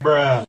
Bruh.